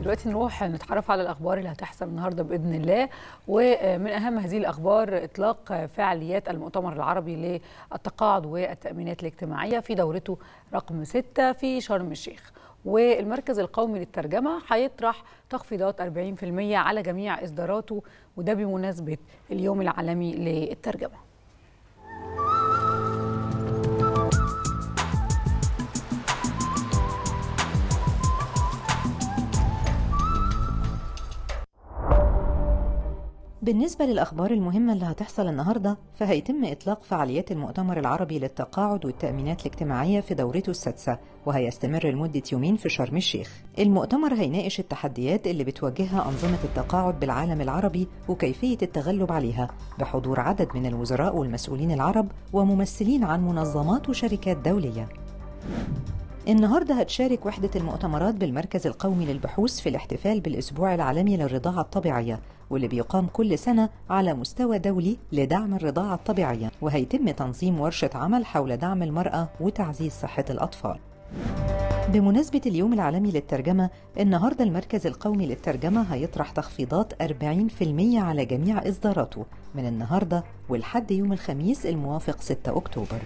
دلوقتي نروح نتعرف على الأخبار اللي هتحصل النهارده بإذن الله. ومن أهم هذه الأخبار إطلاق فعاليات المؤتمر العربي للتقاعد والتأمينات الاجتماعية في دورته رقم 6 في شرم الشيخ. والمركز القومي للترجمة هيطرح تخفيضات 40% على جميع إصداراته وده بمناسبة اليوم العالمي للترجمة. بالنسبة للأخبار المهمة اللي هتحصل النهاردة فهيتم إطلاق فعاليات المؤتمر العربي للتقاعد والتأمينات الاجتماعية في دورته السادسة وهيستمر لمدة يومين في شرم الشيخ. المؤتمر هيناقش التحديات اللي بتواجهها أنظمة التقاعد بالعالم العربي وكيفية التغلب عليها بحضور عدد من الوزراء والمسؤولين العرب وممثلين عن منظمات وشركات دولية. النهارده هتشارك وحدة المؤتمرات بالمركز القومي للبحوث في الاحتفال بالأسبوع العالمي للرضاعة الطبيعية واللي بيقام كل سنة على مستوى دولي لدعم الرضاعة الطبيعية وهيتم تنظيم ورشة عمل حول دعم المرأة وتعزيز صحة الأطفال. بمناسبة اليوم العالمي للترجمة النهاردة المركز القومي للترجمة هيطرح تخفيضات 40% على جميع إصداراته من النهاردة والحد يوم الخميس الموافق 6 أكتوبر.